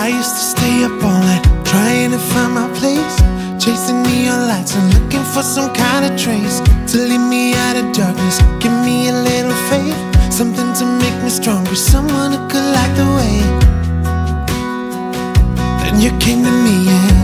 I used to stay up all night trying to find my place, chasing neon lights and looking for some kind of trace to lead me out of darkness. Give me a little faith, something to make me stronger, someone who could light the way. Then you came to me and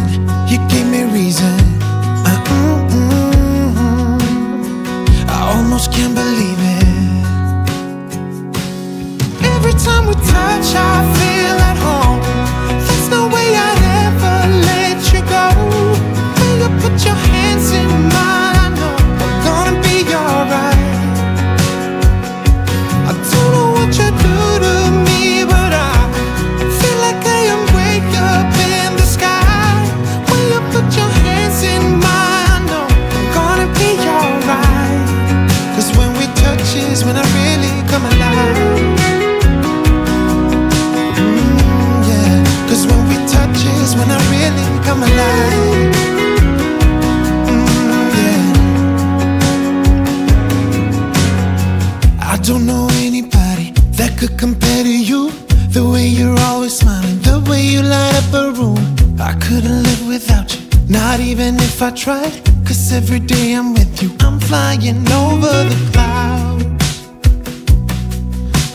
know anybody that could compare to you. The way you're always smiling, the way you light up a room. I couldn't live without you, not even if I tried. Cause every day I'm with you, I'm flying over the clouds.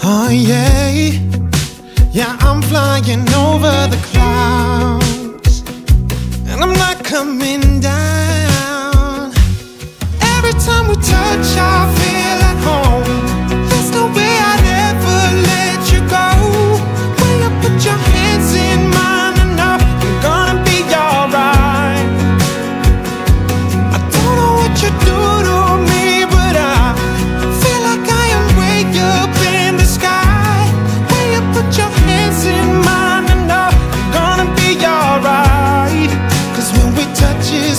Oh, yeah. Yeah, I'm flying over the clouds. And I'm not coming down. Every time we touch,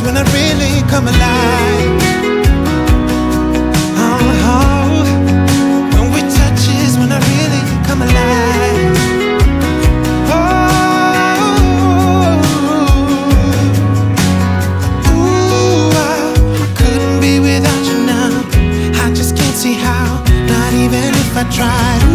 when I really come alive. Oh, oh. when we touch is when I really come alive. Oh, ooh, I couldn't be without you now. I just can't see how, not even if I tried.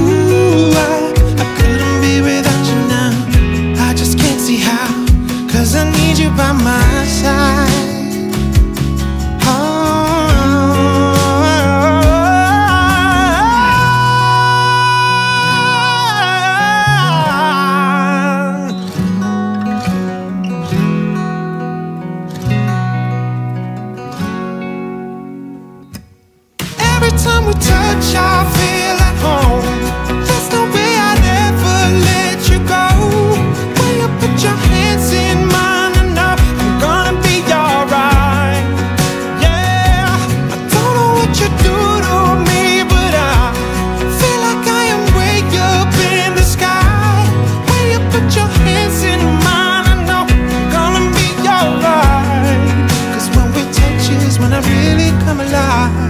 touch I feel at home. There's no way I'd ever let you go. When you put your hands in mine and I, I'm gonna be alright. Yeah, I don't know what you do to me But I feel like I am way up in the sky. When you put your hands in mine I know I'm gonna be when we touch is when I really come alive.